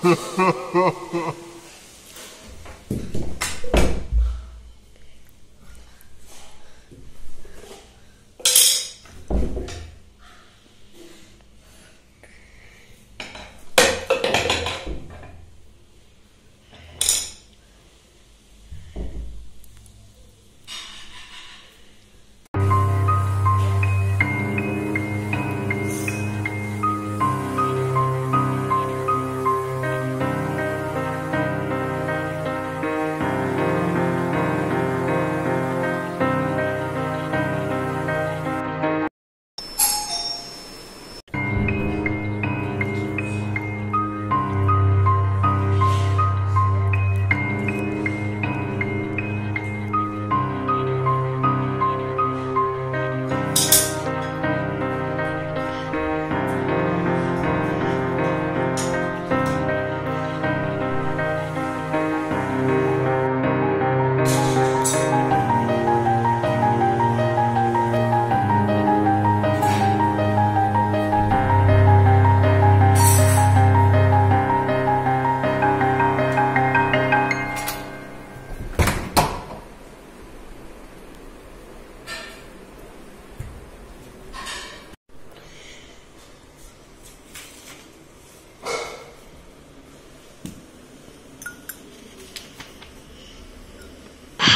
Ha ha ha ha!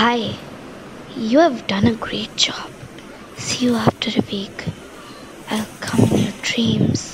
Hi, you have done a great job. See you after a week. I'll come in your dreams.